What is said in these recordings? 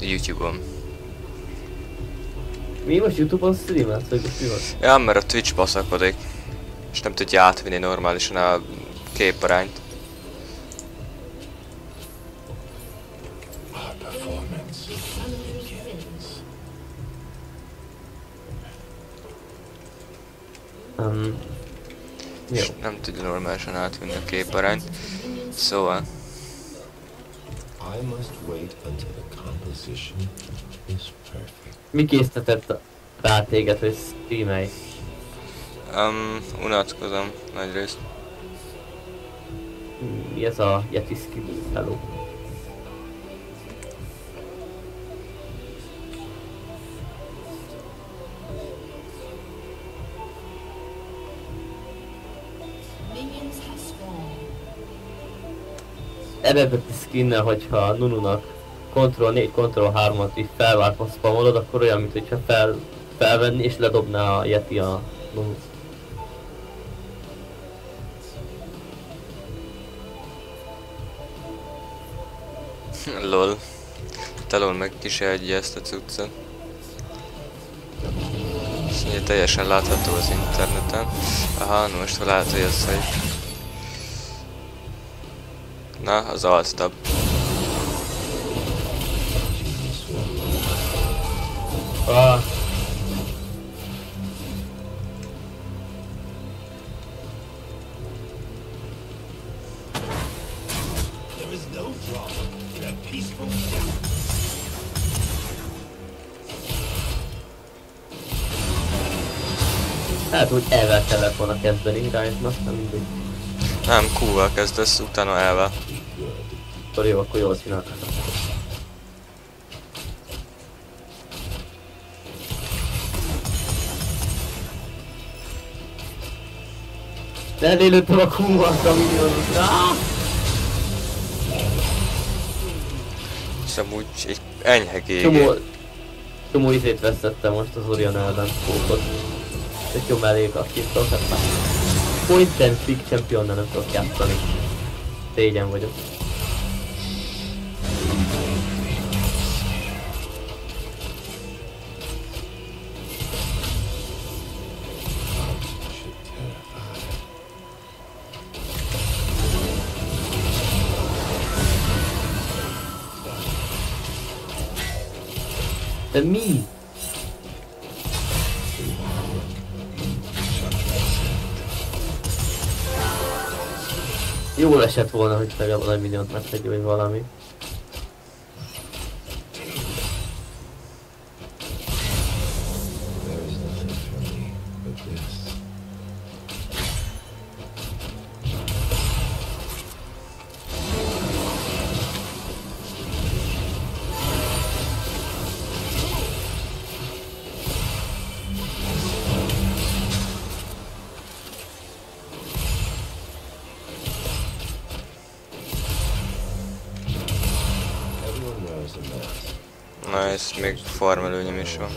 YouTube-on. Mi most Youtube-on streamelsz, vagy most mi van? Ja, mert a Twitch baszakodik. És nem tudja átvinni normálisan a képarányt. Um, jó. És nem tudja normálisan átvinni a képarányt. Szóval, I must wait until the composition is perfect. Mi késztetett rá téged, hogy streamelj? um, unatkozom nagyrészt. Mi ez a Yeti skill feló? Eredeti skinnel, hogyha Nununak Ctrl 4, Ctrl 3-at így felváltva spamolod, akkor olyan, mint hogyha fel, felvenni és ledobná a Yeti a Nunut. Lol. Talon meg kísérje ezt a cuccot. És ugye teljesen látható az interneten. Aha, most lehet, hogy ez hogy... Na, az alt tab. Ah, There is no drama in a peaceful lehet, hogy elvel kellett volna kezdeni, Rise-nak, nem mindegy. Nem, Q-val kezdesz, utána elvel. Akkor jó, akkor jól csináltam. Elélőttem a kummat a. Ah! És amúgy egy enyhe Csomó, GG. csomó izét veszettem most az Orion ellen fókot. Tök jó mellék a már. Point and click championnal nem tudok játszani. Szégyen vagyok. De mi? Jól esett volna, hogy legalább egy milliót megtegyük, vagy valami. Nice, még farm előnyöm is van.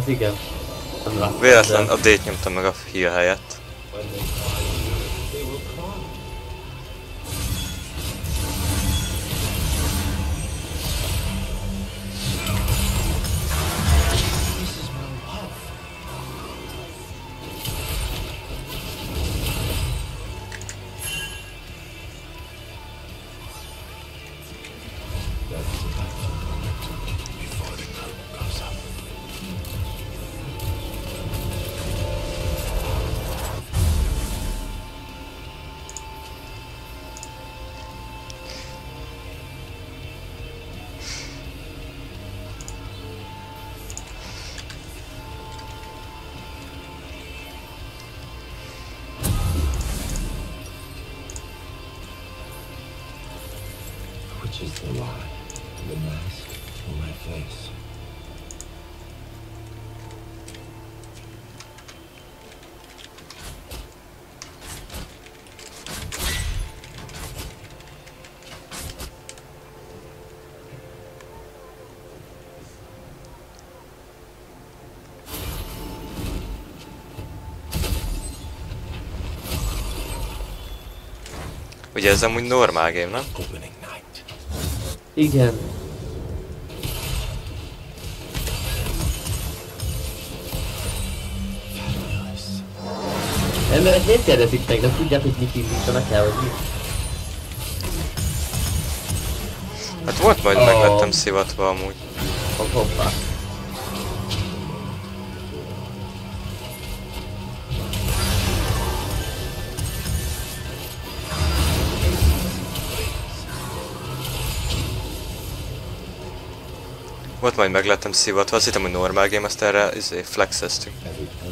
Az igen. Véletlen a D-t nyomtam meg a heal helyett. Such is the lie. The mask for my face. Ugye ez amúgy normál game, nem? Igen. Emberek miért kérdezik meg, nem tudják, hogy mit indítanak el, vagy mi? Hát volt majd Ó. meg lettem szivatva amúgy. Hopp, hoppá. Volt majd meg lettem szivatva, azt hittem, hogy normál game, azt erre izé, flexeztünk. Every element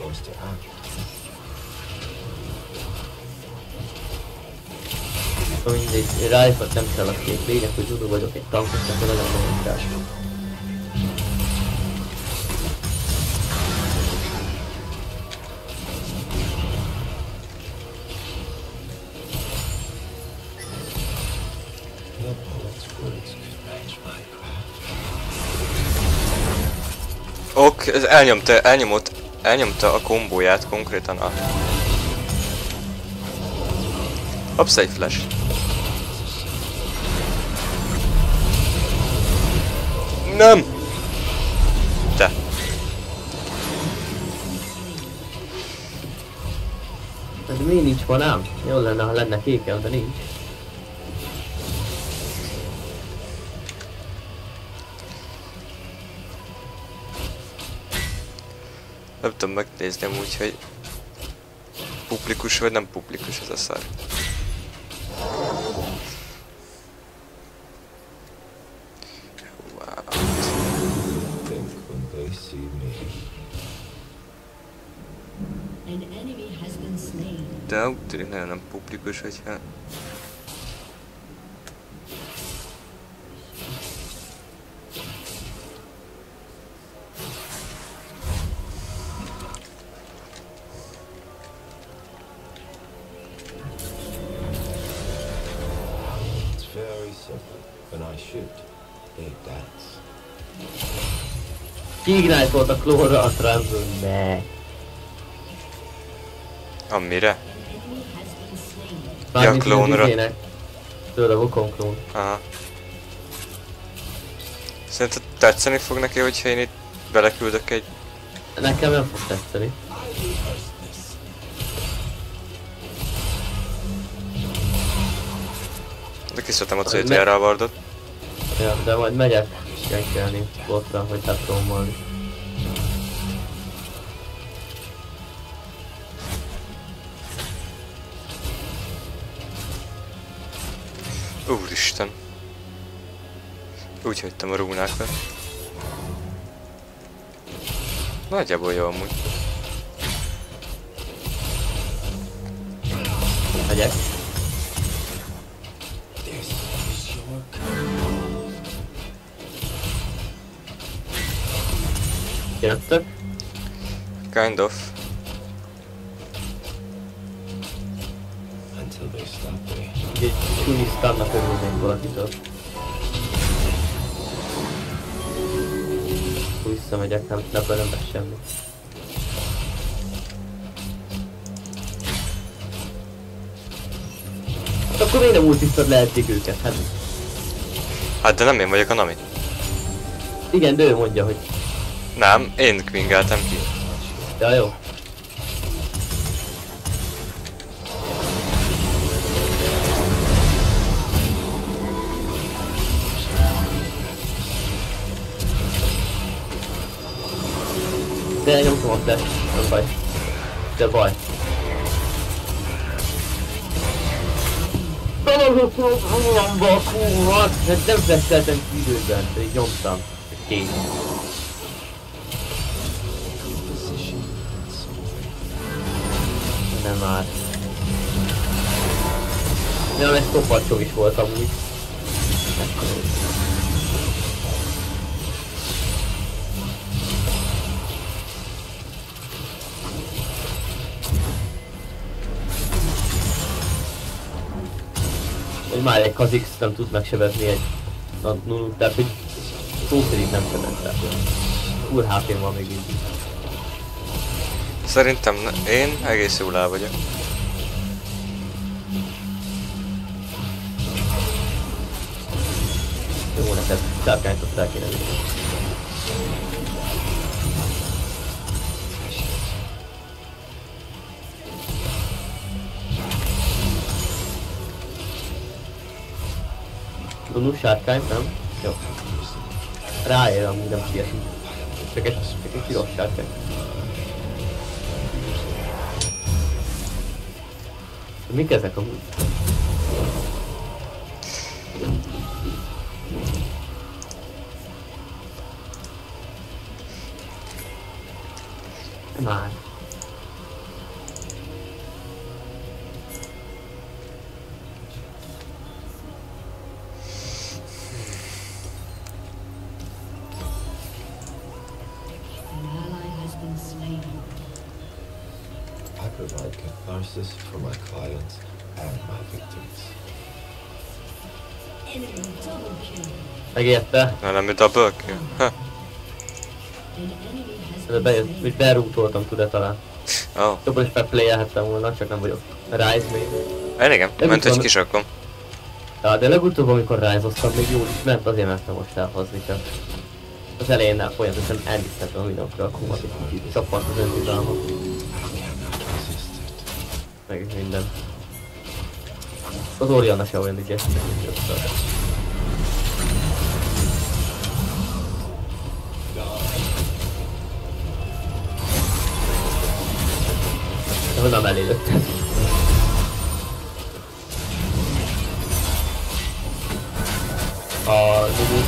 forced to act. Na mindegy, rájfat nem kell a két lényeg, hogy Dudu vagyok egy tankos, akkor nagyon nagyon craft. Ok, elnyomta, elnyomott, elnyomta a kombóját konkrétan a... Hopsz egy flash. Nem! Te. Ez mi nincs van ám? Jól lenne, ha lenne kékem, de nincs. Nem tudom megnézni úgy, hogy publikus vagy nem publikus ez a szar. De úgy tűnik nagyon nem publikus, hogyha... Ignite volt a klónra a ne. Amire? Ja, klónra. Tudod, a Wukong klón. Aha. Szerinted tetszeni fog neki, hogyha én itt beleküldök egy... Nekem nem fog tetszeni. De kiszedtem a CTR-ra a wardot. Ja, de majd megyek senkelni botra, hogy letromolni. Úristen. Úgy hagytam a rúnákat. Nagyjából jó amúgy. Vagy ezt? Jöttök? Kind of. Until they stop me. Egy csúnyi sztannak örülnék valakitől. Visszamegyek, nem, nem nem lesz semmi. Hát akkor miért nem ultisztad le eddig őket? Hát Hát de nem én vagyok a Nami. igen, de ő mondja, hogy Nem, én quingeltem ki. ja jó. De nyomtam a flash, nem baj. De baj. Hát nem ki időben, de így nyomtam. Soul. Nem már. Nem, ez kopacsó is volt amúgy. Hogy már egy Kazix nem tud megsebezni egy na, nunu, tehát hogy szó szerint nem sebezte. Full hp van még így. Szerintem én egész jól el vagyok. Jó, neked sárkányt ott el kéne Lulu sárkány, nem? Jó. Ráér amúgy nem sietünk. Csak egy, csak egy piros sárkány. Mik ezek amúgy? Már. Catharsis for my clients and my victims. Megérte? Na nem, double kill. Ha. A been be, hogy berútoltam tudod talán. Ó, Jobban is megplayelhettem volna, csak nem vagyok. Rise még. oh. igen, Nem ment egy kis rakom. Ja, de legutóbb, amikor rise még jól is ment, azért mertem most elhozni csak. Az elején folyamatosan elvisztettem a videókra, akkor majd egy kicsit csapant az önbizalma. Meg minden. Az Orianna se olyan ügyes, mint honnan mellé lőttem? A Lulu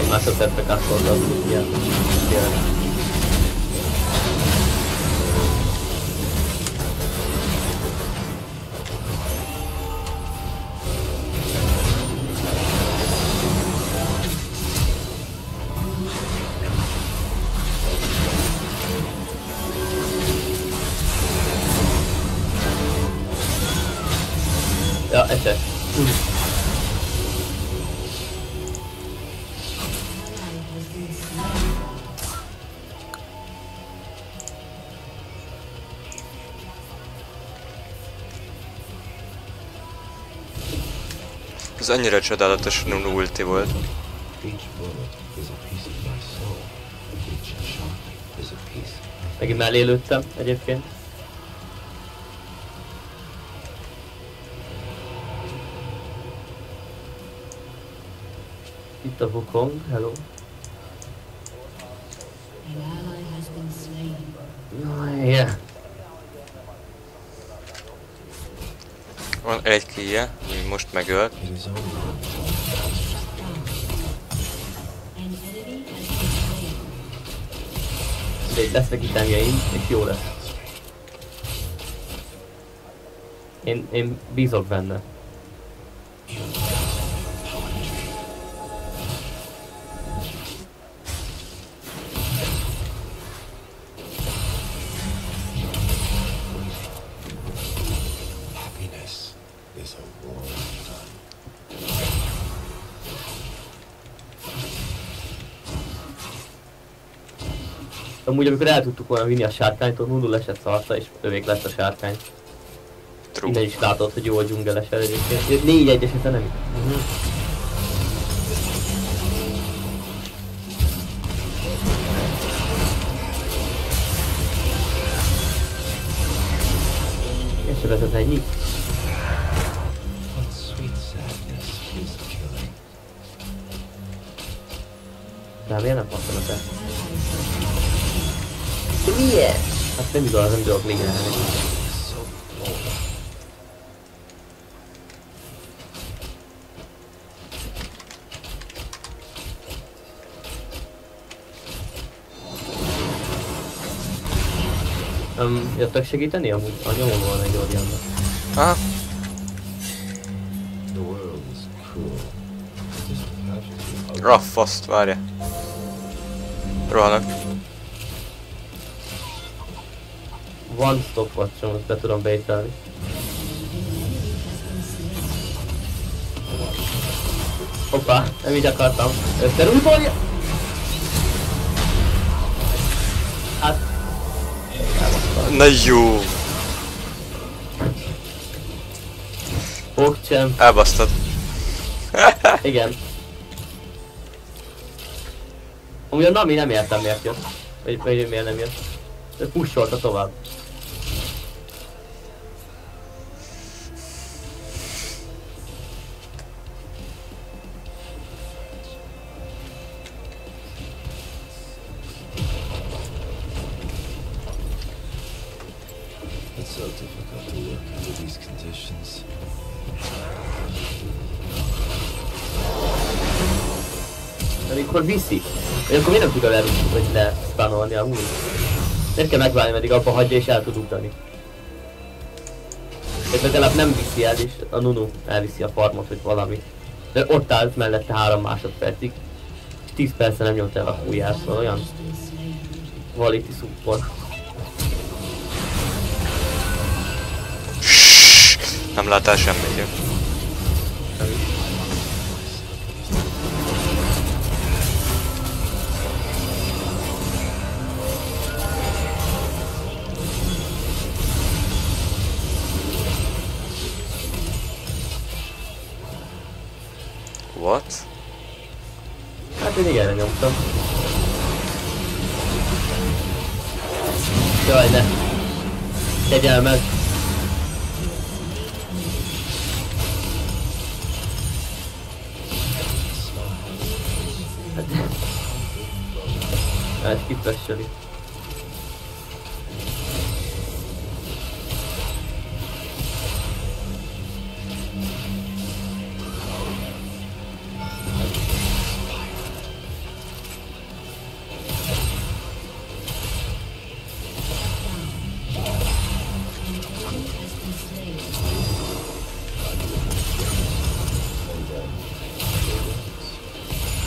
egy másodpercre kasztolta az ilyen. Annyira csodálatos ulti volt. Megint mellé lőttem egyébként. Itt a Wukong, hello. Yeah. Van egy kije, ami most megölt. Itt lesznek itemjeim, és jó lesz. Én, én bízok benne. Amúgy amikor el tudtuk volna vinni a sárkányt, ott Nunu esett szarta, és övék lett a sárkány. True. Innen is látod, hogy jó a dzsungeles egyébként. Négy egyes nem. Uh-huh. És se vezet ennyi. Miért nem passzol a te? De miért? Hát nem igaz, nem tudok még elni. So bold. Um, jöttek segíteni? Amúgy a nyomon van egy Oriannak. Aha, The world is cruel. Van stopwatch azt be tudom bejtelni. Hoppá, nem így akartam. Összerútolja! Hát, Na jó! Pogchamp, Elbasztad. igen. Amúgy a Nami nem értem miért jött. Vagy, vagy miért nem jött. De pusolta tovább. Amikor viszi, vagy akkor miért nem tud a le, hogy le spannolni amúgy? Nem kell megvárni, meddig abba hagyja és el tud ugrani. És legalább nem viszi el, és a Nunu elviszi a farmot, vagy valami. De ott állt mellette három másodpercig. És 10 percen nem nyomta el a fúját, szóval olyan quality support. Nem láttál semmit, jó? What? Hát én igen, nyomtam. Jaj, ne. Kegyelmed. Hát kipresseli.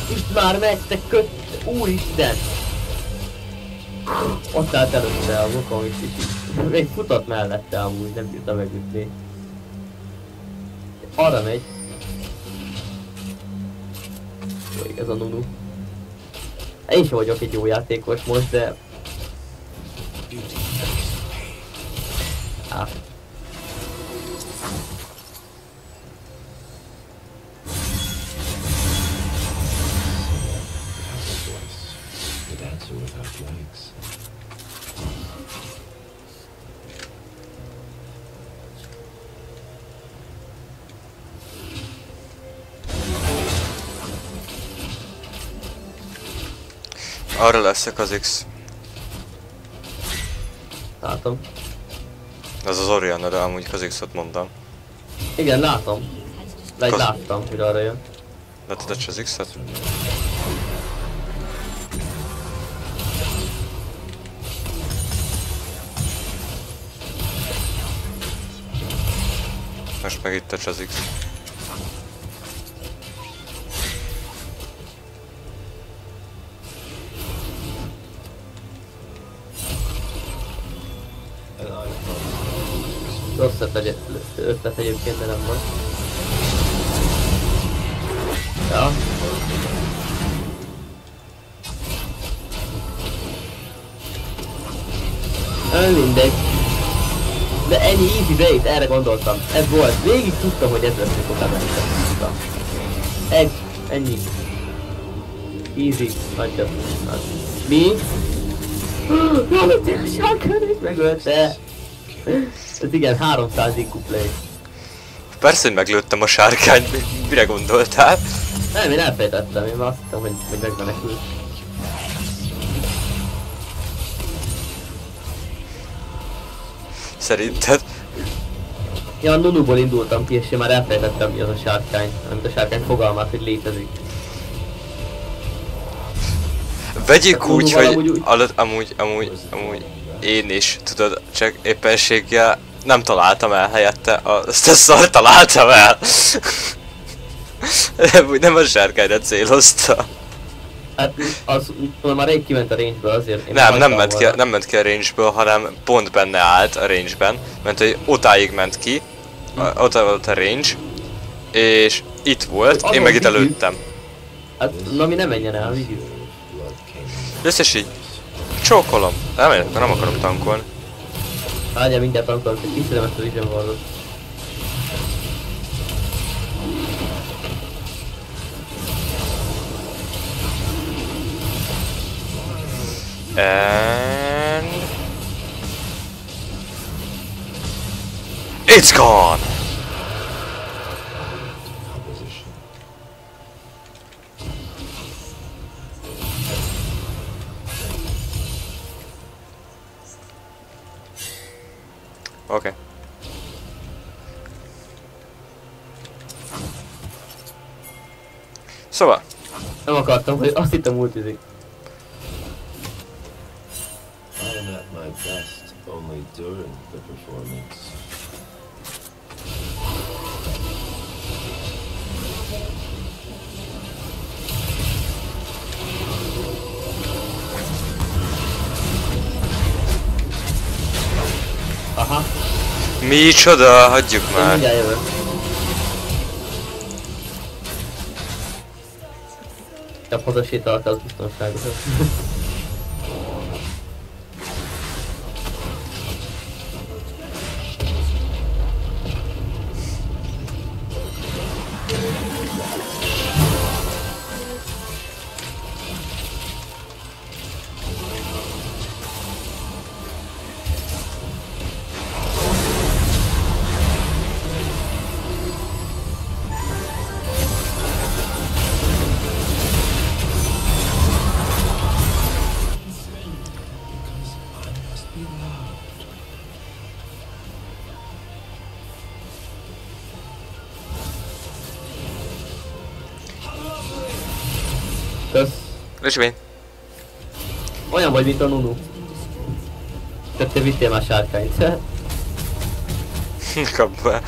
Itt már megy, te köt... Úristen! Ott állt előtte a Wukong is, és így- még futott mellette amúgy, nem bírta megütni. Arra megy. Jó, ez a Nunu. Én sem vagyok egy jó játékos most, de... Á, Arra leszek az X. látom. Ez az Oriana, de amúgy az X-ot mondtam. Igen, látom. Vagy Kasz- láttam, hogy arra jön. Láttad az X-et? Most meg itt a az X. And ötlet, egyébként, de nem van. Ja. Nem mindegy. De ennyi easy rate, erre gondoltam. Ez volt. Végig tudtam, hogy ez lesz, mikor bementem. Egy, ennyi. Easy, nagyon. nagy. Mi? Rámentél a sárkány megölte. Ez igen, 300 IQ play. Persze, hogy meglőttem a sárkányt, mi- mire gondoltál? Nem, én elfejtettem, én azt hittem, hogy, hogy megmenekült. Szerinted? Ja, a Nunuból indultam ki, és én már elfejtettem, mi az a sárkány. Amit a sárkány fogalmát, hogy létezik. Vegyük Hát úgy, hogy úgy- alatt, amúgy, amúgy, amúgy én is, tudod, csak éppenséggel nem találtam el helyette, azt a szar találtam el. Amúgy nem a sárkányra célozta. Hát az, tudom, már rég kiment a range azért. Én Nem, nem ment, ki, nem ment ki a range hanem pont benne állt a range-ben, mert hogy otáig ment ki, a- ott volt a range, és itt volt, én meg itt előttem. Hát, na mi nem menjen el, vigyük. Összes így, csókolom. Nem, én nem akarom tankolni. Várjál, mindjárt hogy ezt a Vision Wardot. And... It's gone! Szóval, Nem akartam, hogy azt hittem multizik. I am at my best only during the performance. Aha, micsoda, hagyjuk már. mindjárt jövök. Csak hazasétálok, az biztonságos. Kösz. Ösvény. Olyan vagy, mint a Nunu. Csak te vittél már sárkányt. Kap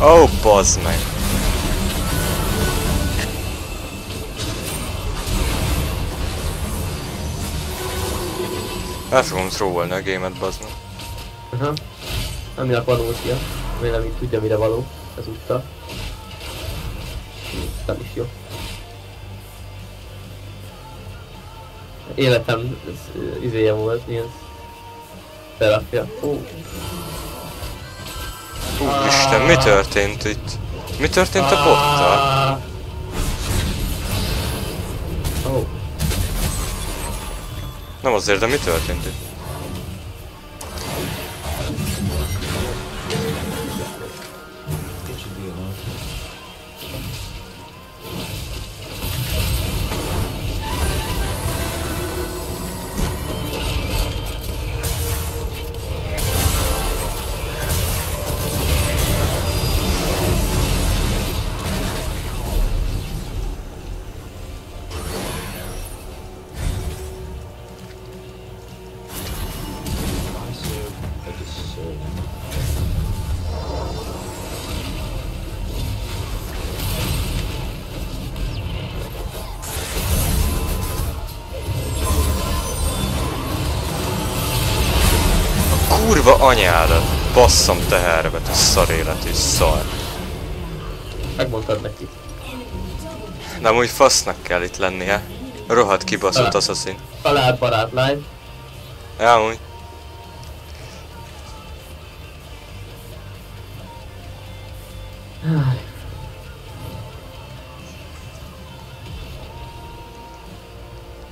Ó, oh, bazd meg. El fogom trollolni a gémet, bazd meg. Aha. Aminek van ultia. Remélem így tudja mire való. Ezúttal. Nem is jó. Életem ez, izéje volt, ilyen terapia. Ó, Úristen, mi történt itt? Mi történt a bottal? Nem azért, de mi történt itt? Anyádat! Basszom teherbe, te szar életű szar. Megmondtad neki. De amúgy fasznak kell itt lennie. Rohadt kibaszott Ah. assassin. Család, barát, lány. Ja, amúgy.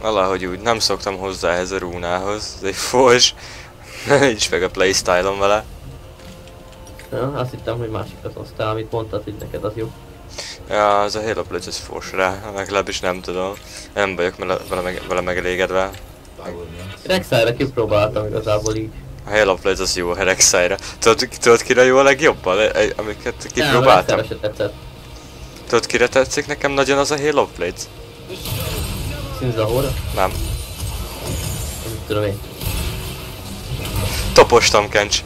Valahogy úgy nem szoktam hozzá ehhez a rúnához, ez egy fos. Nincs meg a playstyle-om vele. Ja, azt hittem, hogy másikat hoztál, amit mondtad, hogy neked az jó. Ja, az a Halo Blitz fos rá, legalábbis nem tudom. Nem vagyok vele, meg, vele megelégedve. Rexára kipróbáltam igazából így. A Halo Blitz az jó a Rek'Sai-ra. Tudod, tudod kire jó a legjobban, amiket kipróbáltam? Nem, tetszett. Tudod kire tetszik nekem nagyon az a Halo Blitz? Színzahóra? Nem. Nem tudom én. Topostam, Kencs.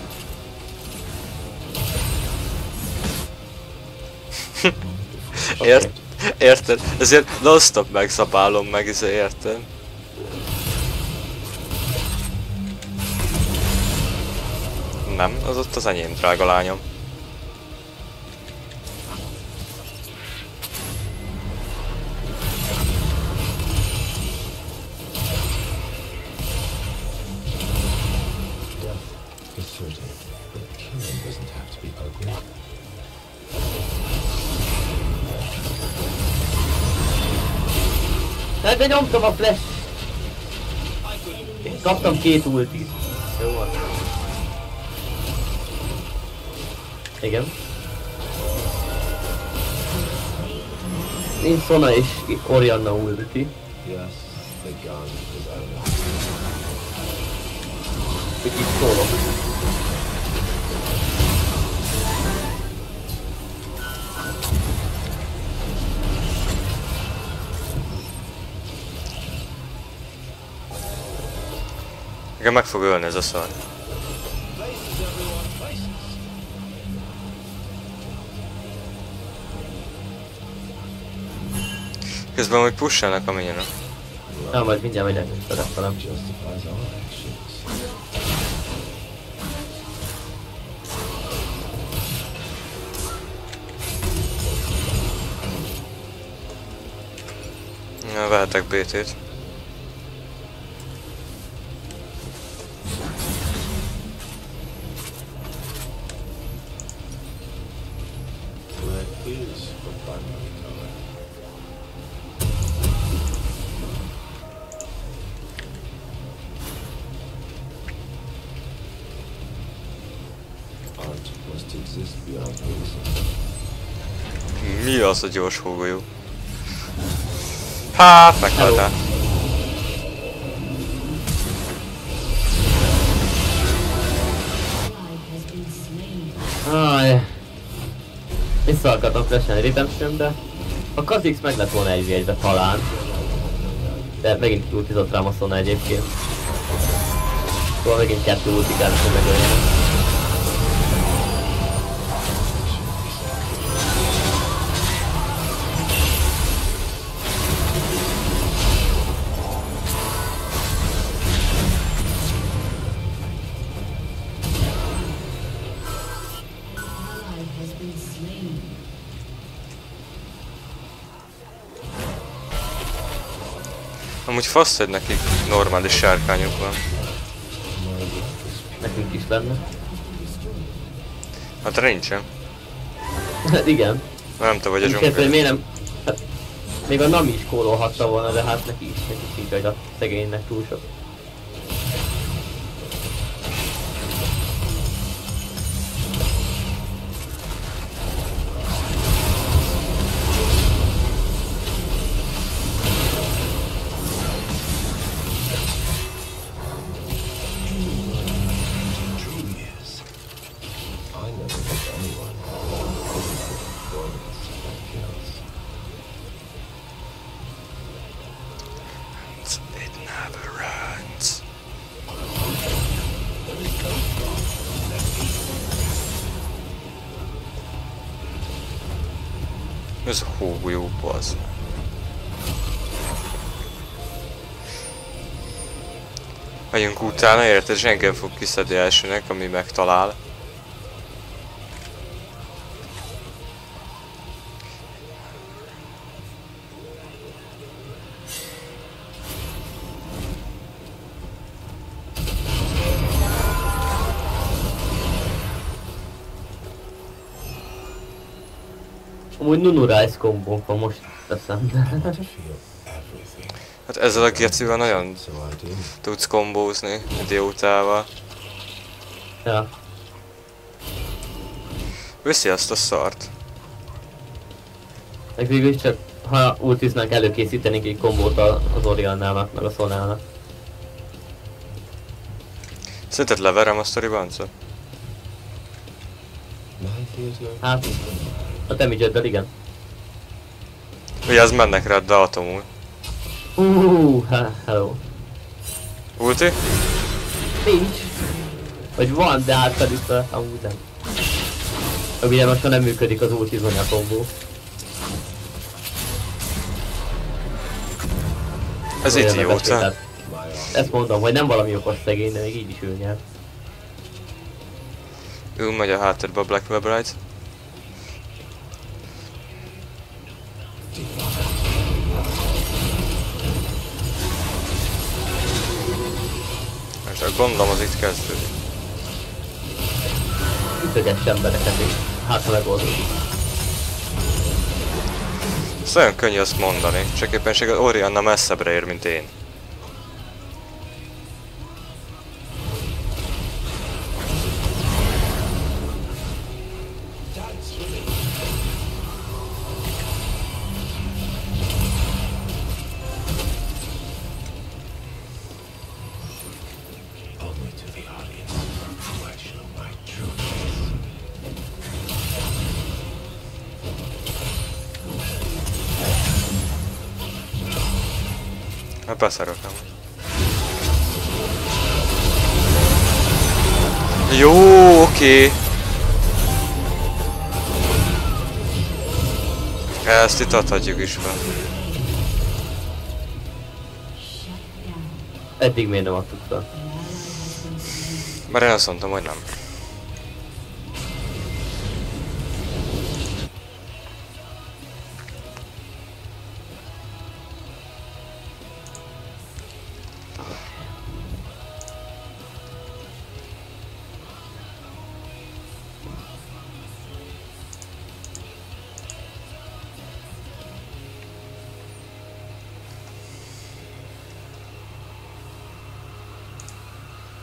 Ért, érted? Ezért non-stop megszabálom meg, ez érted? Nem, az ott az enyém, drága lányom. Hát de nyomtam a flash! Kaptam két ultit. Jó van. Igen. Nincs Sona és Orianna ulti. Yes, the gun is. Hogy itt szólok. Igen, meg fog ölni ez a szar. Közben hogy pushelnek a minionok. Na, majd mindjárt megyek. Justifies our actions. Ja, vehetek BT-t. Mi az a gyors hógolyó? Hát, meghaltál. Áj. Vissza akartam flashen Redemption-be. A Kha'Zix meg lett volna egy egybe talán. De megint ultizott rám a Sona egyébként. Szóval megint kettő ulti kellett, hogy megöljenek. Been slain. Amúgy fasz, hogy nekik normális sárkányuk van. Nekünk is lenne. Hát nincsen. Hát igen. Nem te vagy a hogy zsongor. miért nem... Hát, még a Nami is kólolhatta volna, de hát neki is, neki hogy a szegénynek túl sok. Ez a hógolyó, bazd. Megyünk utána, érted? És engem fog kiszedni elsőnek, ami megtalál. Amúgy Nunu Rice kombónk van most teszem. Hát ezzel a gecivel nagyon tudsz kombózni idiótával. ja. Viszi azt a szart. Meg végül is csak ha ultiznak előkészítenénk egy kombót a- az Oriannának, meg a Sonának. Szerinted leverem a sztoribancot? My theater Hát, a damage igen. Ugye az mennek rá, de atomul. Uh, ha, hello. Ulti? Nincs. Vagy van, de átfedük fel, amúgy nem. Ugye most nem működik az ultizonya kombó. Ez my art. Ezt mondom, hogy nem valami okos szegény, de még így is ő nyer. Ő megy a háttérbe a Black Web Right. Gondolom az itt kezdődik. Ütögess embereket is. Hát ha megoldódik. Ez nagyon könnyű azt mondani, csak éppenséggel Orianna messzebbre ér, mint én. Beszarok amúgy. Jó, oké. Ezt itt adhatjuk is fel. Eddig miért nem adtuk fel? Mert mondtam, hogy nem.